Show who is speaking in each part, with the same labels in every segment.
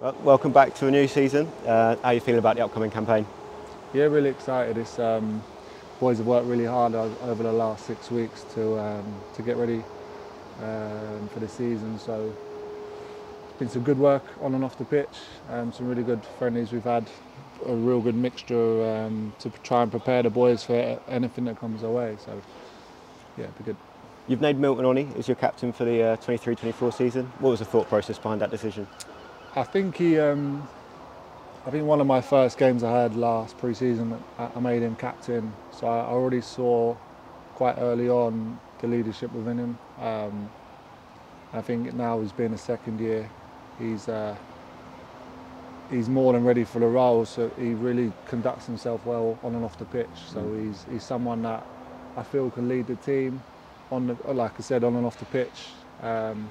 Speaker 1: Well, welcome back to a new season. Uh, how are you feeling about the upcoming campaign?
Speaker 2: Yeah, really excited. It's um, boys have worked really hard over the last six weeks to um, to get ready um, for the season. So it's been some good work on and off the pitch. Um, some really good friendlies we've had. A real good mixture um, to try and prepare the boys for anything that comes our way. So yeah, it'll be good.
Speaker 1: You've named Milton Oni as your captain for the 23-24 uh, season. What was the thought process behind that decision?
Speaker 2: I think he. Um, I think one of my first games I had last pre-season, I made him captain. So I already saw quite early on the leadership within him. Um, I think now he's been a second year, he's uh, he's more than ready for the role. So he really conducts himself well on and off the pitch. So mm. he's he's someone that I feel can lead the team on the, like I said, on and off the pitch. Um,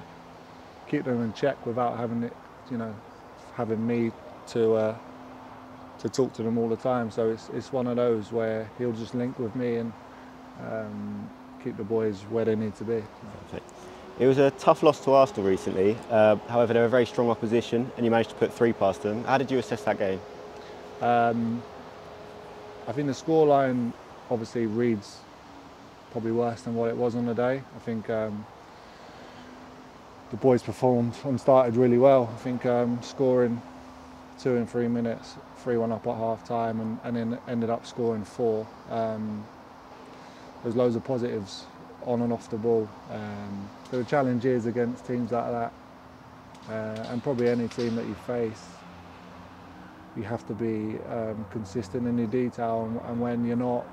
Speaker 2: keep them in check without having it, you know, having me to uh, to talk to them all the time. So it's it's one of those where he'll just link with me and um, keep the boys where they need to be.
Speaker 1: It was a tough loss to Arsenal recently. Uh, however, they were a very strong opposition, and you managed to put three past them. How did you assess that game? Um,
Speaker 2: I think the scoreline obviously reads probably worse than what it was on the day. I think um, the boys performed and started really well. I think um, scoring two and three minutes, 3-1 up at half time and, and then ended up scoring four. Um, there's loads of positives on and off the ball. Um, there are challenges against teams like that uh, and probably any team that you face you have to be um, consistent in your detail and, and, when you're not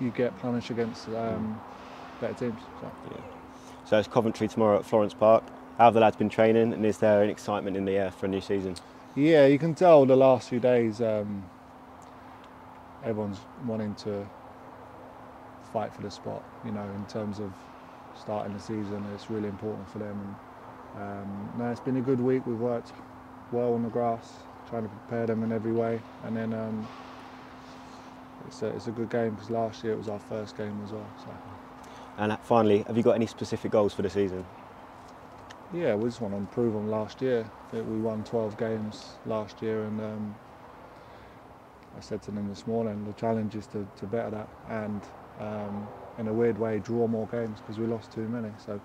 Speaker 2: you get punished against um, better teams. So.
Speaker 1: Yeah. So it's Coventry tomorrow at Florence Park. How have the lads been training and is there an excitement in the air for a new season?
Speaker 2: Yeah, you can tell the last few days um, everyone's wanting to fight for the spot. You know, in terms of starting the season, it's really important for them. And um, no, it's been a good week. We've worked well on the grass, trying to prepare them in every way, and then um, it's a, it's a good game because last year it was our first game as well. So.
Speaker 1: And finally, have you got any specific goals for the season?
Speaker 2: Yeah, we just want to improve on last year. we won 12 games last year, and um, I said to them this morning, the challenge is to, to better that and, um, in a weird way, draw more games because we lost too many. So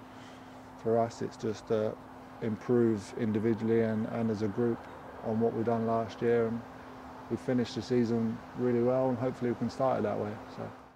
Speaker 2: for us, it's just to improve individually and, and as a group on what we've done last year. And we finished the season really well, and hopefully we can start it that way. So.